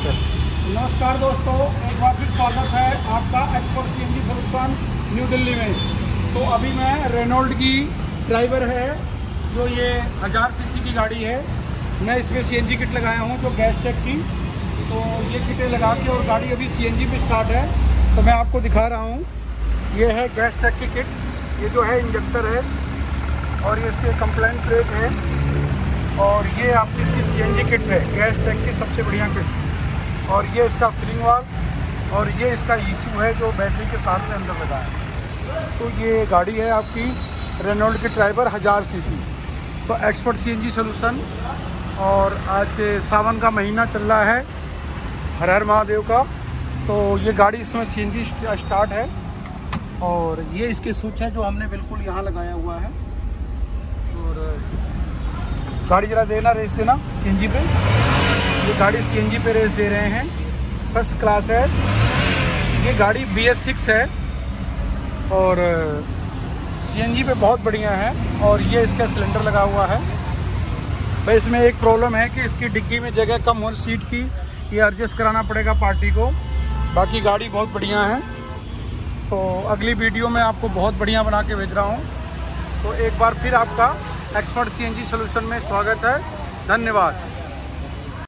नमस्कार नमस्कार दोस्तों, एक बार फिर स्वागत है आपका export C N solution new Delhi में। तो अभी मैं रेनोल्ड की ड्राइवर है, जो ये हज़ार सीसी की गाड़ी है। मैं इसमें सी एन जी किट लगाया हूँ, जो गैस टेक की। तो ये किटें लगा के और गाड़ी अभी सी एन जी पे स्टार्ट है। तो मैं आपको दिखा रहा हूँ। ये है गैस टेक की किट ये जो है इंजेक्टर है, और ये इसके कंप्लेंट प्लेट है। और ये आपकी इसकी सी एन जी किट है गैस टैंक की सबसे बढ़िया किट और ये इसका फिलिंग वाल और ये इसका ईशू है जो बैटरी के साथ में अंदर लगा है। तो ये गाड़ी है आपकी रेनोल्ड की ड्राइवर हज़ार सीसी तो expert C N G solution और आज सावन का महीना चल रहा है हर हर महादेव का। तो ये गाड़ी इसमें सी एन जी स्टार्ट है और ये इसके स्विच है जो हमने बिल्कुल यहाँ लगाया हुआ है। और गाड़ी जरा देना, रेस देना सीएनजी पे। ये गाड़ी सीएनजी पे रेस दे रहे हैं। फ़र्स्ट क्लास है। ये गाड़ी बी एस सिक्स है। और सीएनजी पे बहुत बढ़िया है। और ये इसका सिलेंडर लगा हुआ है। भाई, इसमें एक प्रॉब्लम है कि इसकी डिग्गी में जगह कम हो सीट की। ये एडजस्ट कराना पड़ेगा पार्टी को। बाकी गाड़ी बहुत बढ़िया है। तो अगली वीडियो में आपको बहुत बढ़िया बना के भेज रहा हूँ। तो एक बार फिर आपका एक्सपर्ट सीएनजी सॉल्यूशन में स्वागत है। धन्यवाद।